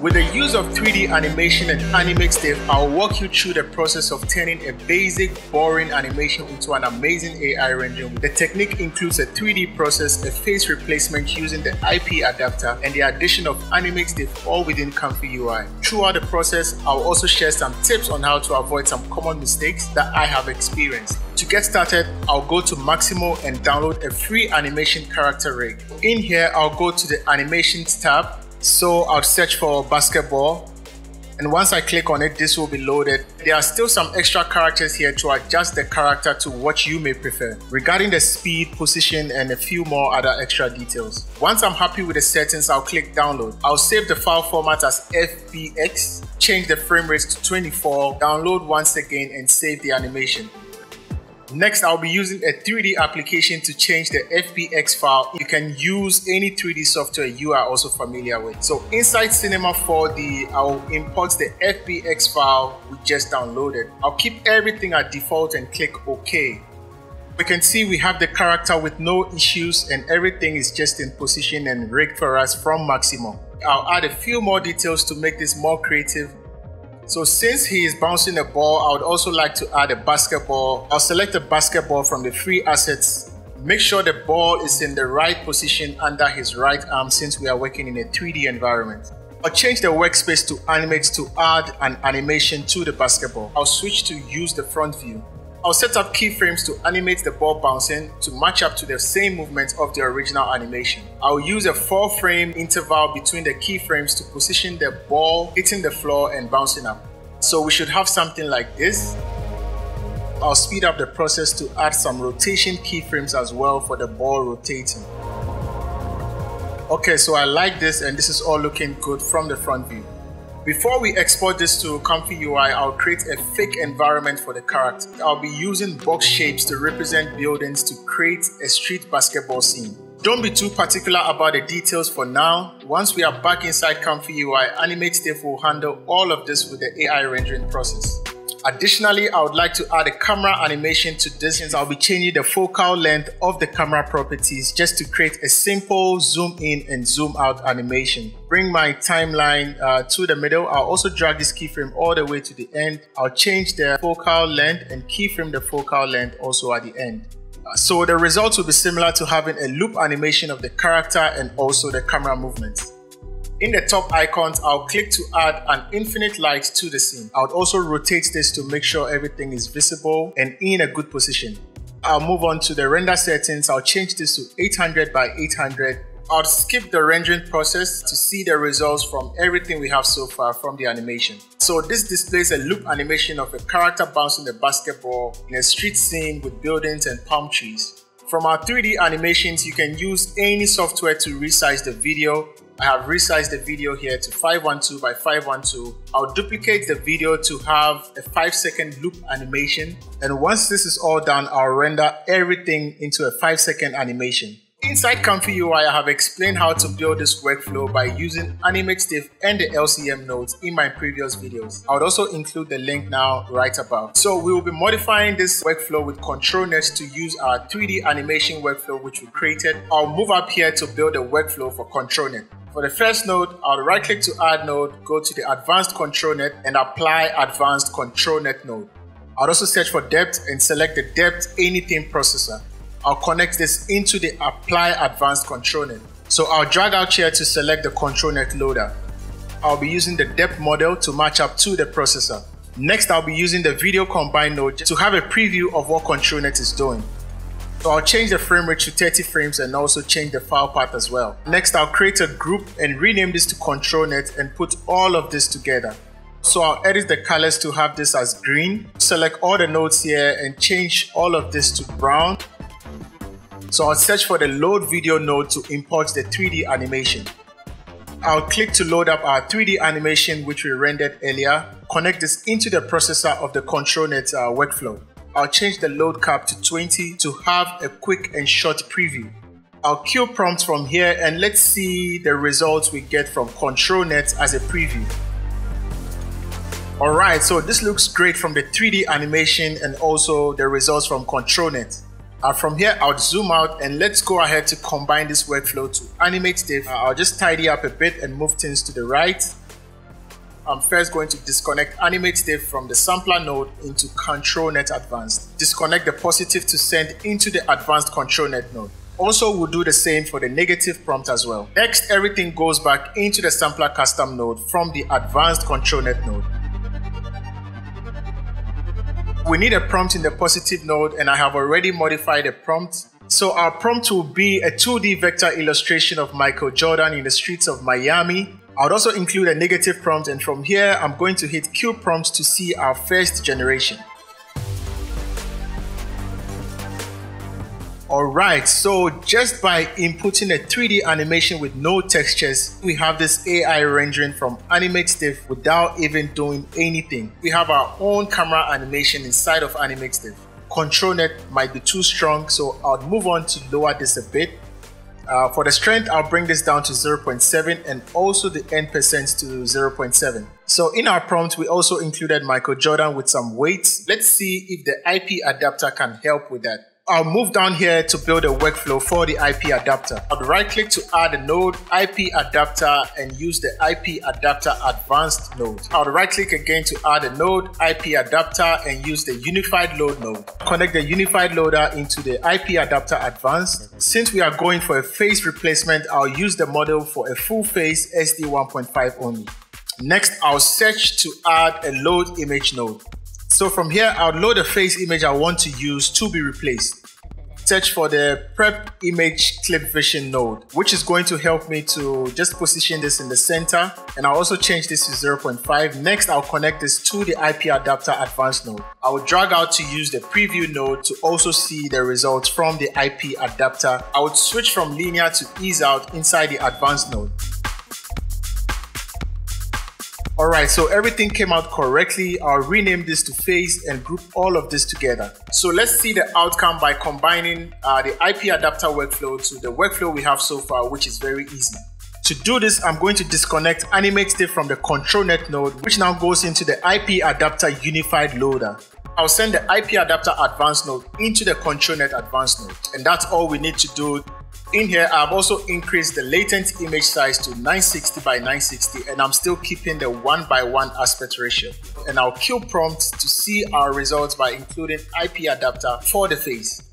With the use of 3D animation and Animate Diff, I'll walk you through the process of turning a basic, boring animation into an amazing AI rendering. The technique includes a 3D process, a face replacement using the IP adapter, and the addition of Animate Diff all within Comfy UI. Throughout the process, I'll also share some tips on how to avoid some common mistakes that I have experienced. To get started, I'll go to Mixamo and download a free animation character rig. In here, I'll go to the animations tab. So I'll search for basketball. And once I click on it, this will be loaded. There are still some extra characters here to adjust the character to what you may prefer regarding the speed, position, and a few more other extra details. Once I'm happy with the settings, I'll click download. I'll save the file format as FBX, change the frame rate to 24, download once again, and save the animation. Next, I'll be using a 3D application to change the FBX file. You can use any 3D software you are also familiar with. So inside Cinema 4D, I'll import the FBX file we just downloaded. I'll keep everything at default and click OK. We can see we have the character with no issues and everything is just in position and rigged for us from Mixamo. I'll add a few more details to make this more creative so since he is bouncing a ball, I would also like to add a basketball. I'll select a basketball from the free assets. Make sure the ball is in the right position under his right arm since we are working in a 3D environment. I'll change the workspace to animate to add an animation to the basketball. I'll switch to use the front view. I'll set up keyframes to animate the ball bouncing to match up to the same movement of the original animation. I'll use a 4 frame interval between the keyframes to position the ball hitting the floor and bouncing up. So we should have something like this. I'll speed up the process to add some rotation keyframes as well for the ball rotating. Okay, so I like this and this is all looking good from the front view. Before we export this to Comfy UI, I'll create a fake environment for the character. I'll be using box shapes to represent buildings to create a street basketball scene. Don't be too particular about the details for now. Once we are back inside Comfy UI, Animate Diff will handle all of this with the AI rendering process. Additionally, I would like to add a camera animation to this since I'll be changing the focal length of the camera properties just to create a simple zoom in and zoom out animation. Bring my timeline uh, to the middle. I'll also drag this keyframe all the way to the end. I'll change the focal length and keyframe the focal length also at the end. Uh, so the results will be similar to having a loop animation of the character and also the camera movements. In the top icons, I'll click to add an infinite light to the scene. I would also rotate this to make sure everything is visible and in a good position. I'll move on to the render settings. I'll change this to 800 by 800. I'll skip the rendering process to see the results from everything we have so far from the animation. So this displays a loop animation of a character bouncing a basketball in a street scene with buildings and palm trees. From our 3D animations, you can use any software to resize the video I have resized the video here to 512 by 512. I'll duplicate the video to have a 5 second loop animation. And once this is all done, I'll render everything into a 5 second animation. Inside Comfy UI, I have explained how to build this workflow by using Animate and the LCM nodes in my previous videos. I would also include the link now right above. So we will be modifying this workflow with ControlNet to use our 3D animation workflow which we created. I'll move up here to build a workflow for ControlNet. For the first node, I'll right click to add node, go to the advanced control net and apply advanced control net node. I'll also search for depth and select the depth anything processor. I'll connect this into the apply advanced control net. So I'll drag out here to select the control net loader. I'll be using the depth model to match up to the processor. Next, I'll be using the video combine node to have a preview of what ControlNet is doing. So I'll change the frame rate to 30 frames and also change the file path as well. Next, I'll create a group and rename this to ControlNet and put all of this together. So I'll edit the colors to have this as green. Select all the nodes here and change all of this to brown. So I'll search for the load video node to import the 3D animation. I'll click to load up our 3D animation which we rendered earlier. Connect this into the processor of the ControlNet uh, workflow. I'll change the load cap to 20 to have a quick and short preview. I'll kill prompt from here and let's see the results we get from ControlNet as a preview. Alright, so this looks great from the 3D animation and also the results from ControlNet. Uh, from here, I'll zoom out and let's go ahead to combine this workflow to Animate Diff. Uh, I'll just tidy up a bit and move things to the right. I'm first going to disconnect Animate Diff from the sampler node into control net Advanced. Disconnect the positive to send into the Advanced control net node. Also, we'll do the same for the negative prompt as well. Next, everything goes back into the sampler custom node from the Advanced control net node. We need a prompt in the positive node and I have already modified the prompt so our prompt will be a 2D vector illustration of Michael Jordan in the streets of Miami. I would also include a negative prompt and from here I'm going to hit queue prompt to see our first generation. Alright, so just by inputting a 3D animation with no textures, we have this AI rendering from Animate Diff without even doing anything. We have our own camera animation inside of Animate Diff. ControlNet might be too strong, so I'll move on to lower this a bit. Uh, for the strength, I'll bring this down to 0.7 and also the end percent to 0.7. So in our prompt, we also included Michael Jordan with some weights. Let's see if the IP adapter can help with that. I'll move down here to build a workflow for the IP adapter. I'll right click to add a node IP adapter and use the IP adapter advanced node. I'll right click again to add a node IP adapter and use the unified load node. Connect the unified loader into the IP adapter advanced. Since we are going for a face replacement, I'll use the model for a full face SD 1.5 only. Next, I'll search to add a load image node. So from here, I'll load the face image I want to use to be replaced. Search for the prep image clip vision node, which is going to help me to just position this in the center. And I'll also change this to 0.5. Next, I'll connect this to the IP adapter advanced node. I will drag out to use the preview node to also see the results from the IP adapter. I would switch from linear to ease out inside the advanced node. Alright, so everything came out correctly. I'll rename this to phase and group all of this together. So let's see the outcome by combining uh, the IP adapter workflow to the workflow we have so far, which is very easy. To do this, I'm going to disconnect Animate Diff from the ControlNet node, which now goes into the IP adapter unified loader. I'll send the IP adapter advanced node into the ControlNet advanced node. And that's all we need to do in here, I've also increased the latent image size to 960 by 960 and I'm still keeping the one by one aspect ratio. And I'll queue prompt to see our results by including IP adapter for the face.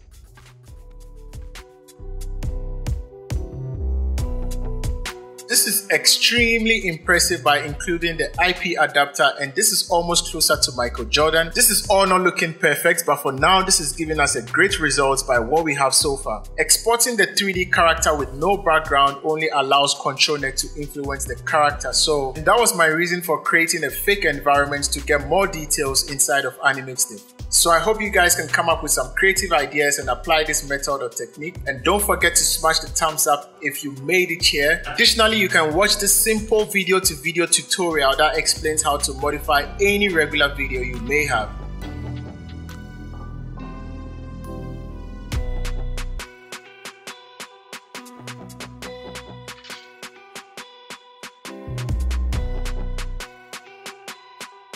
Extremely impressive by including the IP adapter and this is almost closer to Michael Jordan. This is all not looking perfect but for now this is giving us a great result by what we have so far. Exporting the 3D character with no background only allows ControlNet to influence the character so that was my reason for creating a fake environment to get more details inside of Animate Diff. So I hope you guys can come up with some creative ideas and apply this method or technique. And don't forget to smash the thumbs up if you made it here. Additionally, you can watch this simple video to video tutorial that explains how to modify any regular video you may have.